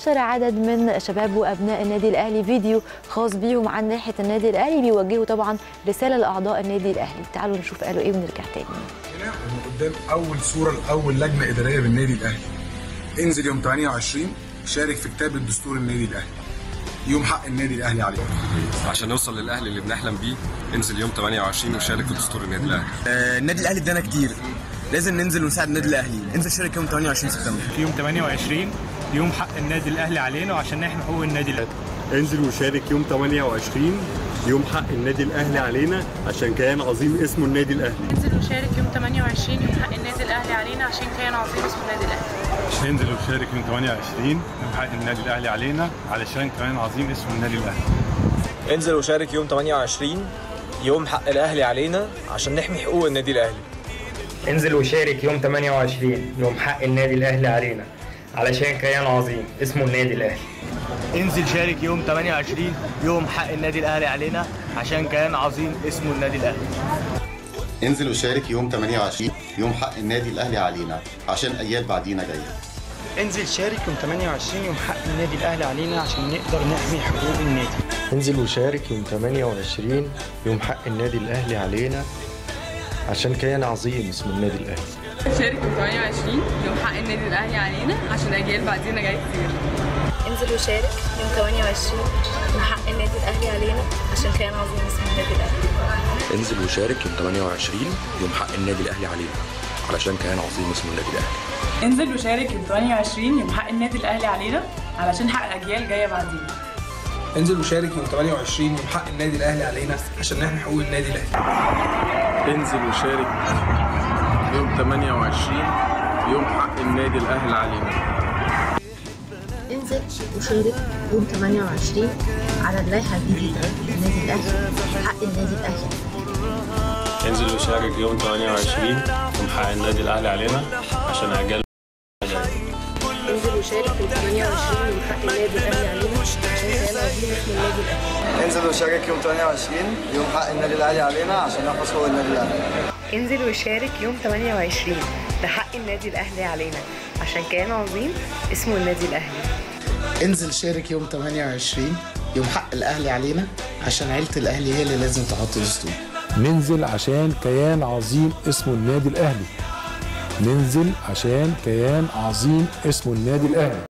نشر عدد من شباب وأبناء النادي الأهلي فيديو خاص بيهم عن ناحية النادي الأهلي بيوجهوا طبعا رسالة لأعضاء النادي الأهلي. تعالوا نشوف قالوا إيه ونرجع تاني. هنا قدام أول صورة لأول لجنة إدارية بالنادي الأهلي. انزل يوم 28 شارك في كتاب الدستور النادي الأهلي. يوم حق النادي الأهلي عليه. عشان نوصل للاهلي اللي بنحلم بيه انزل يوم 28 وشارك في دستور النادي الأهلي. آه، النادي الأهلي ادانا كتير. لازم ننزل ونساعد النادي الأهلي. انزل شارك يوم 28 سبتمبر. في يوم 28 يوم حق النادي الأهلي علينا وعشان نحمي حقوق النادي الأهلي. انزل وشارك يوم 28 يوم حق النادي الأهلي علينا عشان كيان عظيم اسمه النادي الأهلي. ننزل وشارك يوم 28 يوم حق النادي الأهلي علينا عشان كيان عظيم اسمه النادي الأهلي. ننزل وشارك يوم 28 يوم حق النادي الأهلي علينا علشان كمان عظيم اسمه النادي الأهلي. انزل وشارك يوم 28 يوم حق الأهلي علينا عشان نحمي حقوق النادي الأهلي. انزل وشارك يوم 28 يوم حق النادي الأهلي علينا. علشان كيان عظيم اسمه النادي الأهلي. انزل شارك يوم 28 يوم حق النادي الأهلي علينا عشان كيان عظيم اسمه النادي الأهلي. انزل وشارك يوم 28 يوم حق النادي الأهلي علينا عشان أيام بعدينا جاية. انزل شارك يوم 28 يوم حق النادي الأهلي علينا عشان نقدر نحمي حقوق النادي. انزل وشارك يوم 28 يوم حق النادي الأهلي علينا عشان كيان عظيم اسمه النادي الأهلي. شارك يوم 28 يوم حق النادي الأهلي علينا عشان اجيال بعدينا جاي كتير. انزل وشارك يوم 28 يوم حق النادي الأهلي علينا عشان كيان عظيم اسمه النادي الأهلي. انزل وشارك يوم 28 يوم حق النادي الأهلي علينا علشان كيان عظيم اسمه النادي الأهلي. انزل وشارك يوم 28 يوم حق النادي الأهلي علينا علشان حق اجيال جاية بعدينا انزل وشارك يوم 28 يوم حق النادي الأهلي علينا عشان نحمي حقوق النادي الأهلي. انزل وشارك يوم 28 يوم حق النادي الأهلي علينا انزل وشارك يوم 28 على اللائحه الجديده للنادي الأهلي حق النادي الأهلي. انزل وشارك يوم 28 يوم حق النادي الأهلي علينا عشان أجل انزل وشارك يوم 28 يوم حق النادي الأهلي علينا. عشان كيان عظيم اسمه النادي الاهلي انزل وشارك يوم 28 يوم حق النادي الأهلي علينا عشان نحفظ حقوق النادي الأهلي. انزل وشارك يوم 28 ده حق النادي الأهلي علينا. عشان كيان عظيم اسمه النادي الأهلي. انزل شارك يوم 28 يوم حق الأهلي علينا عشان عيلة الأهلي هي اللي لازم تحط دستور ننزل عشان كيان عظيم اسمه النادي الأهلي. ننزل عشان كيان عظيم اسمه النادي الأهلي.